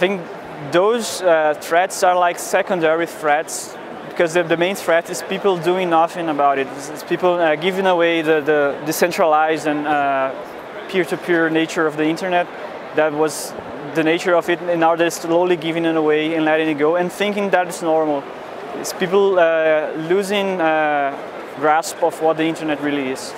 I think those uh, threats are like secondary threats because the, the, main threat is people doing nothing about it. It's, it's people uh, giving away the, the decentralized and uh, peer-to-peer -peer nature of the internet. That was the nature of it, and now they're slowly giving it away and letting it go and thinking that it's normal. It's people uh, losing uh, grasp of what the internet really is.